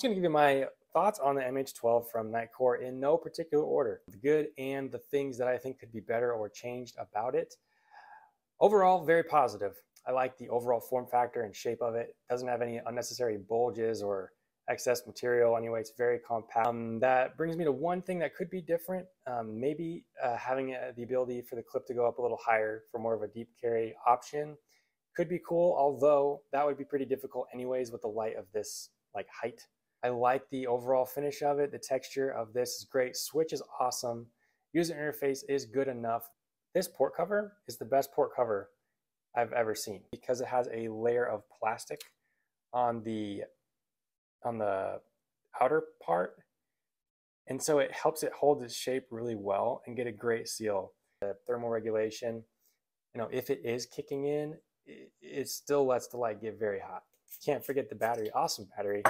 just going to give you my thoughts on the MH12 from Nitecore in no particular order. The good and the things that I think could be better or changed about it. Overall, very positive. I like the overall form factor and shape of it. it doesn't have any unnecessary bulges or excess material anyway. It's very compact. Um, that brings me to one thing that could be different. Um, maybe uh, having uh, the ability for the clip to go up a little higher for more of a deep carry option could be cool, although that would be pretty difficult anyways with the light of this like height I like the overall finish of it. The texture of this is great. Switch is awesome. User interface is good enough. This port cover is the best port cover I've ever seen because it has a layer of plastic on the on the outer part. And so it helps it hold its shape really well and get a great seal. The thermal regulation, you know, if it is kicking in, it, it still lets the light get very hot. Can't forget the battery. Awesome battery.